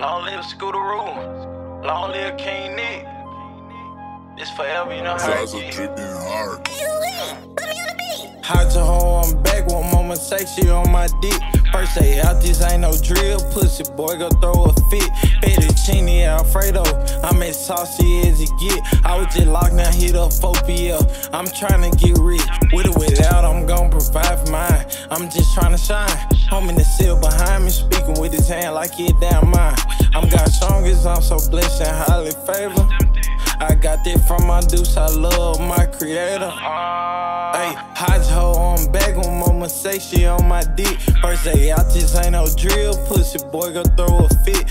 Long live Scooteroo. Long live King Nick. It's forever, you know how it is. hard. Hot to hold I'm back One moment, sexy on my dick. First day out, this ain't no drill. Pussy boy, go throw a fit. Fettuccine Alfredo, I'm as saucy as it get. I was just locked down, hit up 4 PL. I'm trying to get rich. With or without, I'm gon' provide for mine. I'm just trying to shine. Home in the cell behind me, speaking with his hand like it damn mine. I'm got strongest, I'm so blessed and highly favored. I got that from my deuce, I love my creator. Hey, hot hoe on back on mama say she on my dick. First day out, this ain't no drill. Pussy boy, go throw a fit.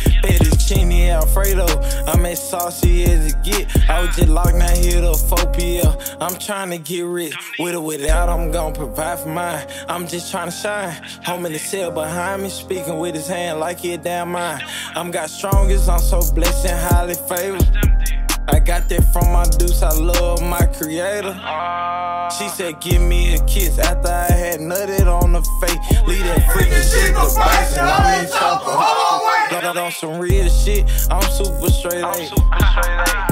Fettuccine Alfredo. I'm as saucy as it get. I was just locked now, hit up 4PL. I'm trying to get rich. With or without, I'm gon' provide for mine. I'm just trying to shine. Home in the cell behind me, speaking with his hand like it damn mine. I'm got strongest, I'm so blessed and highly favored. I got that from my deuce, I love my creator. She said, give me a kiss after I had nutted on the face. Leave that freaky shit to on some real shit, I'm super straight A.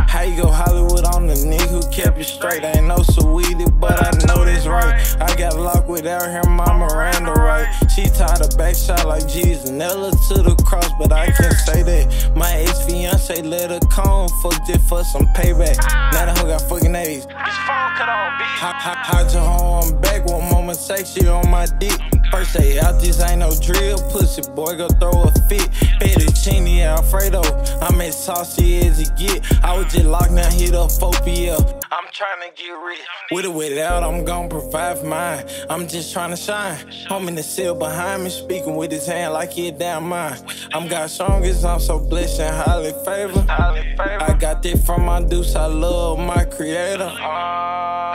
How you go Hollywood on the nigga who kept you straight? I ain't no sweetie, but I know this right. I got locked without her, right. She tied a back shot like Jesus, nail her to the cross, but I can't say that. My ex fiance let her come, fucked it for some payback. Now the hoe got fucking A's. Bitch, phone cut on, bitch. Hot, hot, hot to home, I'm back one moment sexy on my dick. First day out, this ain't no drill. Pussy boy, go throw a fit. Fettuccine Alfredo. I'm as saucy as it get. I was just locked now, hit up 4PL. I'm trying to get rich. With or without, I'm gon' provide for mine. I'm just trying to shine. Home in the cell behind me, speaking with his hand like it down mine. I'm got strongest, I'm so blessed and highly favored. I got this from my deuce, I love my creator. Ah.